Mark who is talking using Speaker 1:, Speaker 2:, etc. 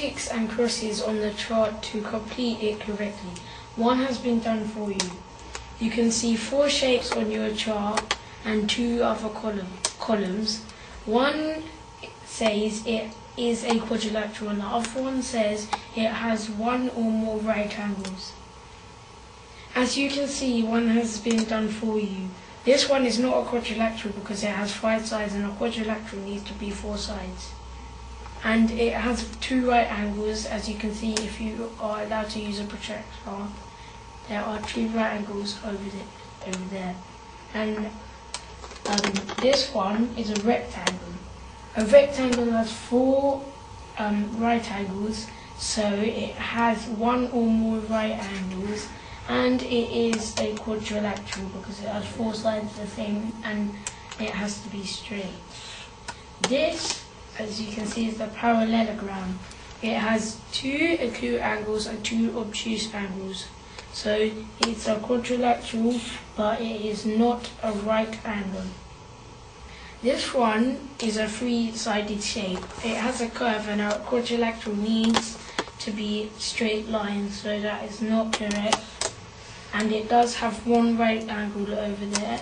Speaker 1: ticks and crosses on the chart to complete it correctly. One has been done for you. You can see four shapes on your chart and two other column, columns. One says it is a quadrilateral and the other one says it has one or more right angles. As you can see, one has been done for you. This one is not a quadrilateral because it has five sides and a quadrilateral needs to be four sides. And it has two right angles, as you can see if you are allowed to use a protractor. There are two right angles over, the, over there. And um, this one is a rectangle. A rectangle has four um, right angles, so it has one or more right angles, and it is a quadrilateral because it has four sides the same and it has to be straight. This, as you can see, is the parallelogram. It has two acute angles and two obtuse angles. So it's a quadrilateral, but it is not a right angle. This one is a three-sided shape. It has a curve and a quadrilateral needs to be straight lines, so that is not correct. And it does have one right angle over there